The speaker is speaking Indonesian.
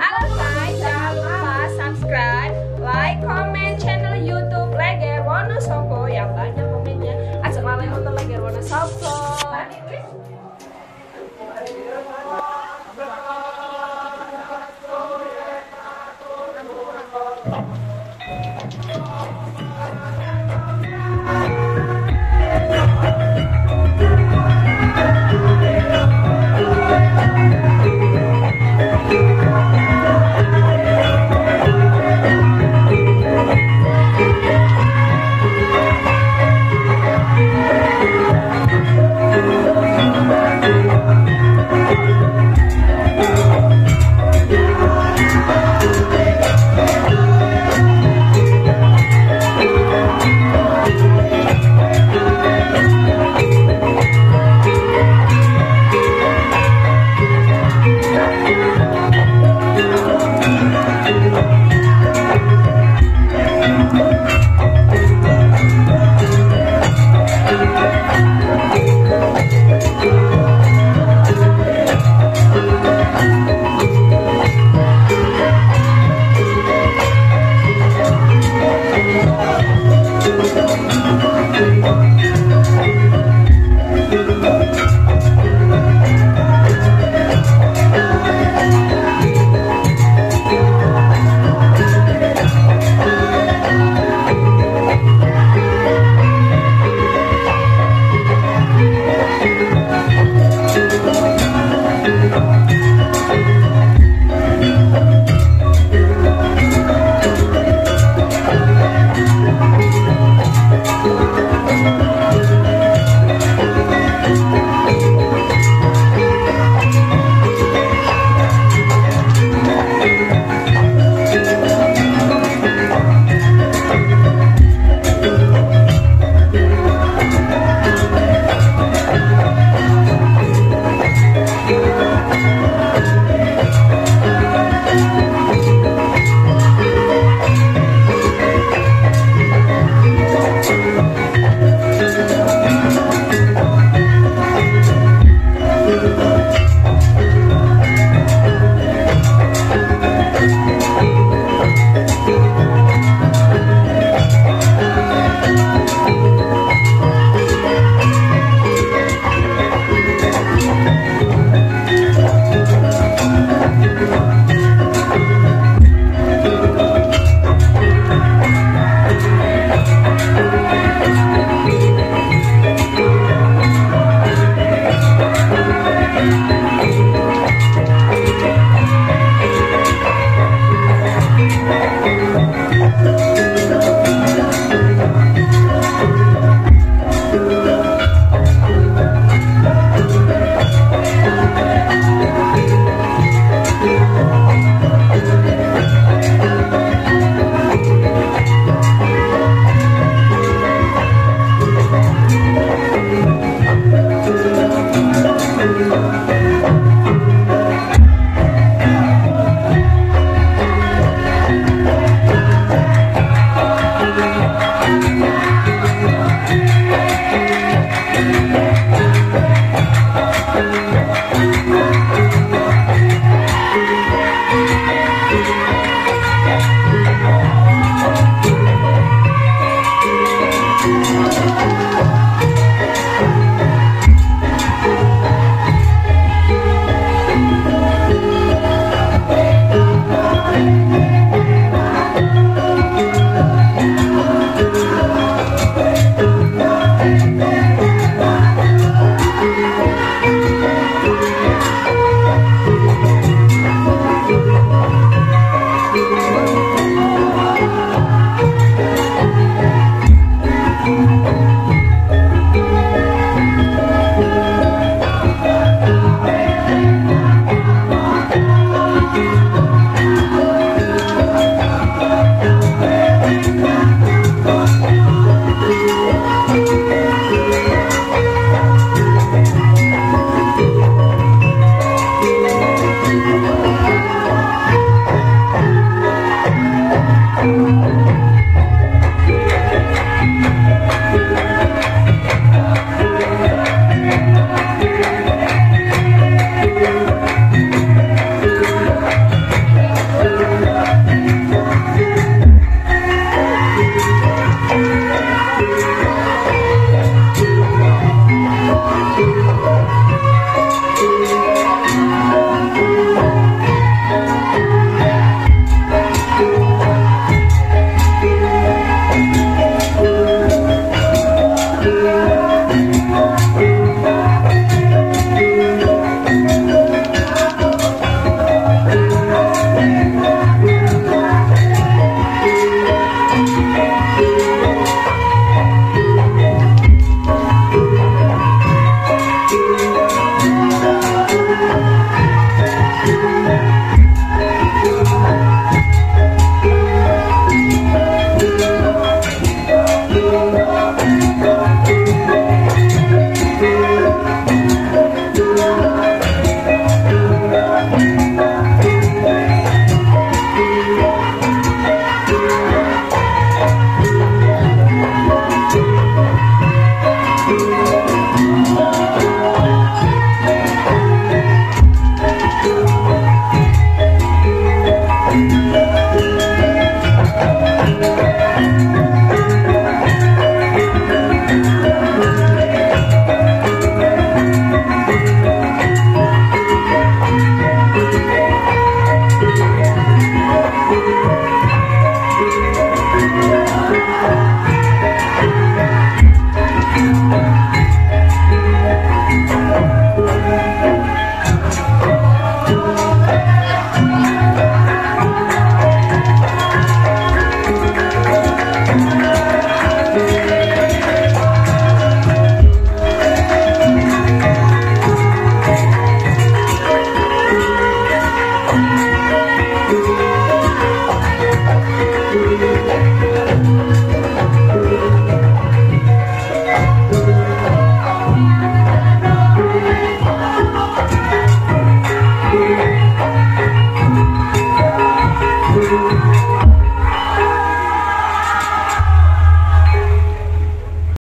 Halo guys, jangan lupa subscribe, like, comment channel YouTube Leger Wonosobo yang banyak komennya. Ajak lalai nonton Leger Wonosobo.